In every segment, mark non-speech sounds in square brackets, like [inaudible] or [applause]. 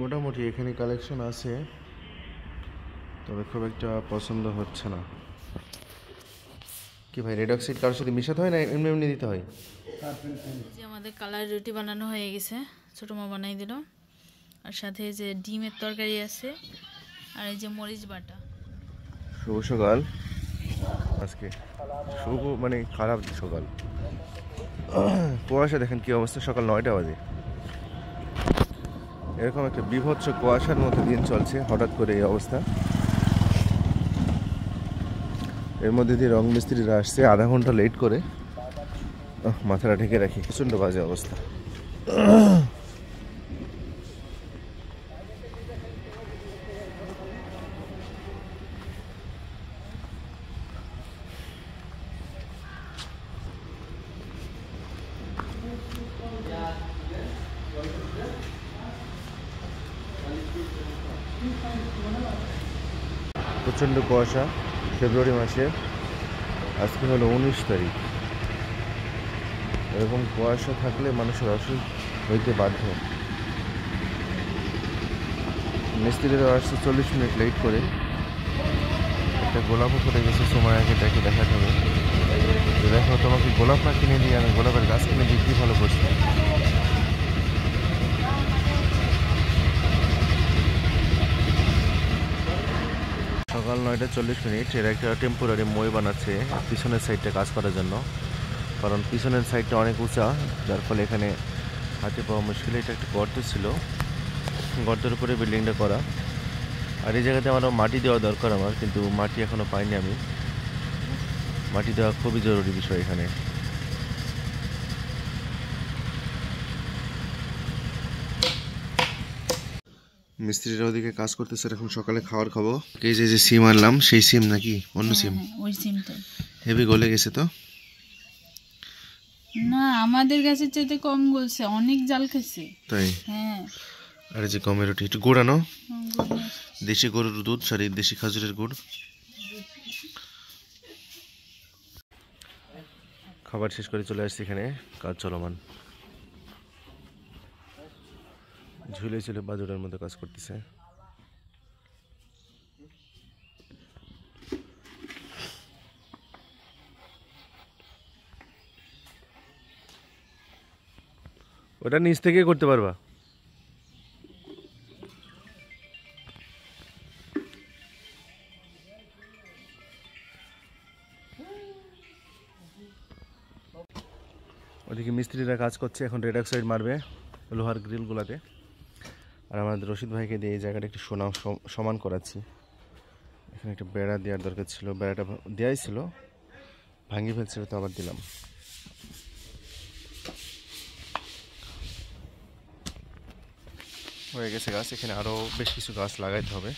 মোটামুটি এখানে কালেকশন আছে তবে খুব একটা পছন্দ হচ্ছে না। কি ভাই রেড অক্সাইড কারোর সাথে মিশাতে হয় না এমনি এমনি দিতে হয়? যে আমাদের কালার রুটি বানানো হয়ে গেছে ছোটো মা বানাই দিল। আর সাথে এই যে ডিমের তরকারি আছে আর এই যে মরিচ বাটা। শুভ সকাল। আজকে শুভ মানে খারাপ সকাল। কুয়াশা দেখেন কি অবস্থা সকাল নয়টা বাজে। এরকম একটা বিভৎস কুয়াশার মতো দিন চলছে, হঠাৎ করে এই অবস্থা। এর মধ্যে দিয়ে রং মিস্ত্রিরা আসছে, আধা ঘণ্টা লেট করে। মাথাটা ঢেকে রাখি, প্রচণ্ড বাজে অবস্থা। প্রচণ্ড কুয়াশা, ফেব্রুয়ারি মাসে। আজকে হলো উনিশ তারিখ। এরকম কুয়াশা থাকলে মানুষের অসুখ হইতে বাধ্য। মিস্ত্রিরা আসছে চল্লিশ মিনিট লেট করে। একটা গোলাপও পড়ে গেছে, সময় আগে তাকে দেখাতে হবে। দেখো, তোমাকে গোলাপ না কিনে দিয়ে আমি গোলাপের গাছ কিনে দিয়ে কী ভালো করছি? সকাল নয়টা চল্লিশ মিনিট। এর একটা টেম্পোরারি মই বানাচ্ছে পিছনের সাইডটা কাজ করার জন্য। কারণ পিছনের সাইডটা অনেক উঁচা, যার ফলে এখানে হাতে পাওয়া মুশকিল এটা একটা গর্ত ছিল। গর্তের উপরে বিল্ডিংটা করা। আর এই জায়গাতে আমারও মাটি দেওয়া দরকার আমার, কিন্তু মাটি এখনও পাইনি আমি। মাটি দেওয়া খুবই জরুরি বিষয় এখানে। মিস্ত্রিরা ওদিকে কাজ করতেছে এখন সকালে খাবার। খাব এই যে যে সিম আনলাম সেই সিম নাকি? অন্য সিম। হ্যাঁ, ওই সিমটাই। হেভি গলে গেছে তো? না আমাদের গাছের চাইতে কম গলছে অনেক জাল খেছে তাই? হ্যাঁ। আর যে গমের রুটি একটু গুড় আনো। দেশি গরুর দুধ সরি দেশি খাজুরের গুড়। খাবার শেষ করে চলে আসছি এখানে কাজ চলমান। ঝুলে ঝুলে বাজুরের মধ্যে কাজ করতেছে। ওটা নিচ থেকে করতে পারবা। ওদিকে মিস্ত্রিরা কাজ করছে, এখন রেড অক্সাইড মারবে লোহার গ্রিলগুলোতে। আর আমাদের রশিদ ভাইকে দিয়ে এই জায়গাটা একটু সোনা সম- সমান করাচ্ছি। এখানে একটা বেড়া দেওয়ার দরকার ছিল, বেড়াটা দেওয়াই ছিল। ভাঙি ফেলছিল তো আবার দিলাম। হয়ে গেছে গাছ, এখানে আরও বেশ কিছু গাছ লাগাইতে হবে।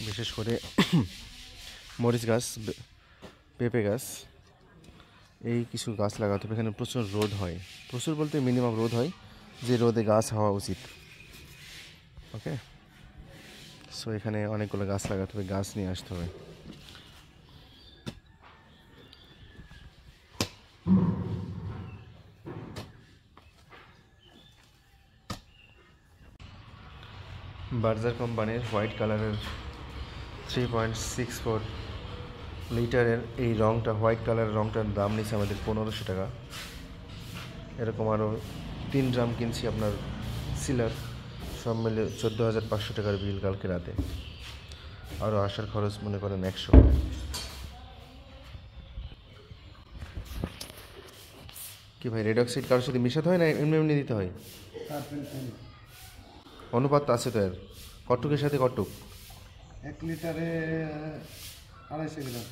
বিশেষ করে [coughs] মরিচ গাছ পেঁপে গাছ, এই কিছু গাছ লাগাতে হবে। এখানে প্রচুর রোদ হয়। প্রচুর বলতে মিনিমাম রোদ হয়, যে রোদে গাছ হওয়া উচিত। ওকে সো এখানে অনেকগুলো গাছ লাগাতে হবে, গাছ নিয়ে আসতে হবে। বার্জার কোম্পানির হোয়াইট কালারের থ্রি পয়েন্ট সিক্স ফোর লিটারের এই রঙটা হোয়াইট কালারের রঙটার দাম নিচ্ছে আমাদের পনেরোশো টাকা। এরকম আরও তিন ড্রাম কিনছি আপনার সিলার। সব মিলে চোদ্দ হাজার পাঁচশো টাকার বিল কালকে রাতে। আরও আসার খরচ মনে করেন একশো। কি ভাই রেড অক্সাইড কারোর সাথে মিশাতে হয় না? এমনি এমনি দিতে হয়? অনুপাত আছে তো এর। কটুকের সাথে কটুক এক লিটারে আড়াইশো গ্রাম।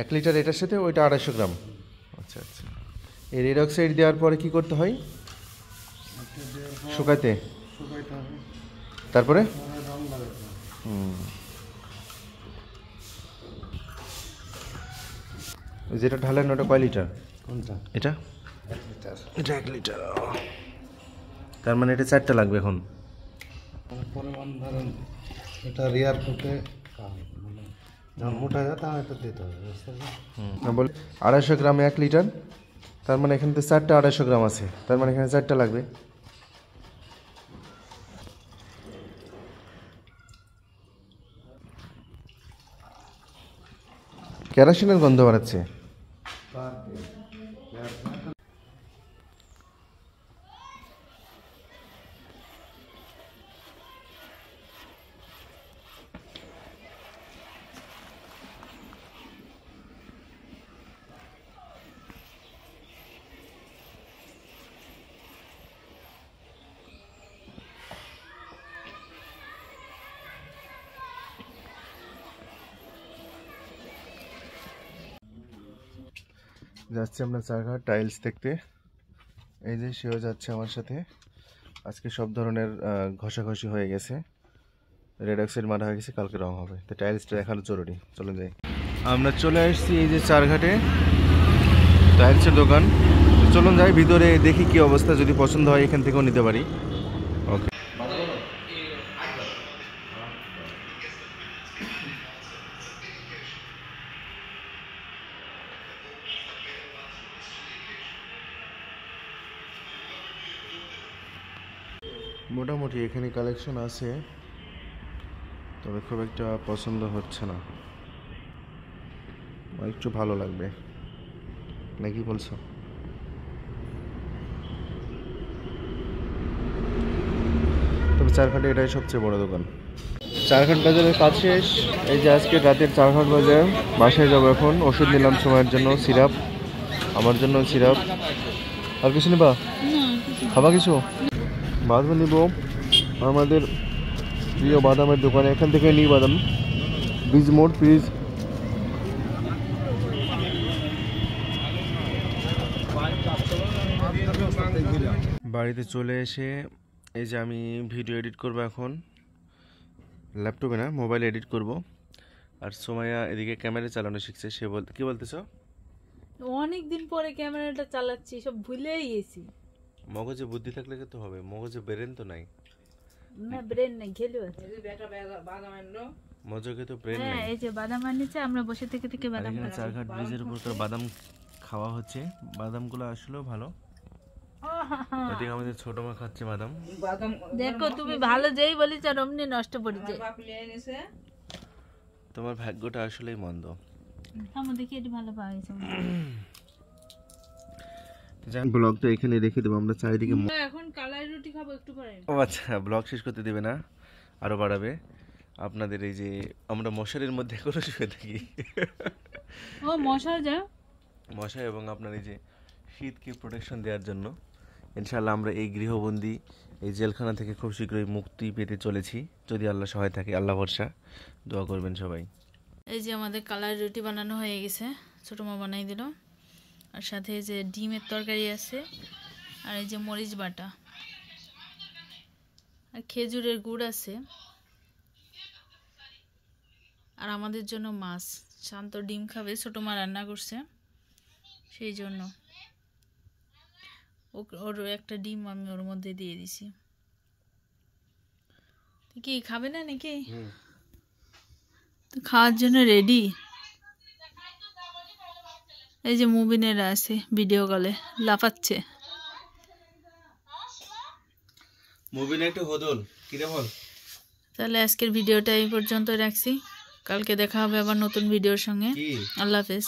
এক লিটার এটার সাথে ওইটা আড়াইশো গ্রাম। আচ্ছা আচ্ছা। এই রেড অক্সাইড দেওয়ার পরে কি করতে হয়? শুকাইতে? তারপরে? যেটা ঢালেন ওটা কয় লিটার? কোনটা? এটা? এটা এক লিটার। তার মানে এটা চারটা লাগবে এখন? মানে পরিমাণ ধরেন এটা রিয়ার ফুটে যায় তখন এটা দিতে হবে বুঝতে পারছেন? না বল আড়াইশো গ্রামে এক লিটার তার মানে এখানে চারটা আড়াইশো গ্রাম আছে তার মানে এখানে চারটা লাগবে। কেরোসিনের গন্ধ বাড়াচ্ছে। যাচ্ছি আমরা চারঘাট টাইলস দেখতে। এই যে সেও যাচ্ছে আমার সাথে। আজকে সব ধরনের ঘষাঘষি হয়ে গেছে। রেড অক্সাইড মারা হয়ে গেছে, কালকে রং হবে। তো টাইলসটা দেখানো জরুরি। চলে যাই। আমরা চলে আসছি এই যে চারঘাটে। টাইলসের দোকান। চলুন যাই, ভিতরে দেখি কি অবস্থা। যদি পছন্দ হয়, এখান থেকেও নিতে পারি। মোটামুটি এখানে কালেকশন আছে তবে খুব একটা পছন্দ হচ্ছে না। একটু ভালো লাগবে। নাকি বলছো? তবে চারঘাটে এটাই সবচেয়ে বড় দোকান। চারঘাট বাজারের কাজ শেষ। এই যে আজকে রাতের চারঘাট বাজার বাসায় যাব এখন। ওষুধ নিলাম সময়ের জন্য সিরাপ। আমার জন্য সিরাপ। আর কিছু নিবা? খাবা কিছু? বাদাম নিব। আমাদের প্রিয় বাদামের দোকানে, এখান থেকে নিই বাদাম। বীজ মোড় প্লিজ বাড়িতে চলে এসে, এই যে আমি ভিডিও এডিট করব এখন। ল্যাপটপে না, মোবাইলে এডিট করব। আর সোমাইয়া এদিকে ক্যামেরা চালানো শিখছে, সে বলতে কি বলতেছো? অনেক দিন পরে ক্যামেরাটা চালাচ্ছি, সব ভুলেই গেছি। মগজে বুদ্ধি থাকলে তো হবে মগজে ব্রেন তো নাই। না ব্রেন নেই ঘেলু আছে। মজকে তো ব্রেন হ্যাঁ নাই। এই যে বাদাম আনিছে আমরা বসে থেকে থেকে আর বাদাম খাচ্ছি। চারঘাট ব্রিজের উপর তো বাদাম খাওয়া হচ্ছে। বাদামগুলো আসলেও ভালো। ওদিকে আমাদের ছোট মা খাচ্ছে বাদাম। বাদাম দেখো তুমি ভালো যেই বলিছ আর অমনি নষ্ট পড়ে যায়। তোমার ভাগ্যটা আসলেই মন্দ। আমার দেখি এটা ভালো পাওয়া গেছে ব্লগটা এখানে রেখে দেবো আমরা চারিদিকে এখন কালাই রুটি খাব একটু পরে। ও আচ্ছা ব্লগ শেষ করতে দেবে না আরও বাড়াবে। আপনাদের এই যে আমরা মশারির মধ্যে করে শুয়ে থাকি। ও মশা যা। মশা এবং আপনার এই যে শীতকে প্রোটেকশন দেওয়ার জন্য ইনশাল্লাহ আমরা এই গৃহবন্দী এই জেলখানা থেকে খুব শীঘ্রই মুক্তি পেতে চলেছি। যদি আল্লাহ সহায় থাকে আল্লাহ ভরসা দোয়া করবেন সবাই। এই যে আমাদের কালার রুটি বানানো হয়ে গেছে ছোটো মা বানাই দিল। আর সাথে এই যে ডিমের তরকারি আছে আর এই যে মরিচ বাটা। আর খেজুরের গুড় আছে। আর আমাদের জন্য মাছ। শান্ত ডিম খাবে ছোটো মা রান্না করছে। সেই জন্য। ও- ওর একটা ডিম আমি ওর মধ্যে দিয়ে দিছি। কি খাবে না নাকি? তো খাওয়ার জন্য রেডি এই যে মুবিনেরা আছে ভিডিও কলে লাফাচ্ছে। মুবিন একটু হদল তাহলে আজকের ভিডিওটা এই পর্যন্ত রাখছি। কালকে দেখা হবে আবার নতুন ভিডিওর সঙ্গে। আল্লাহ হাফেজ।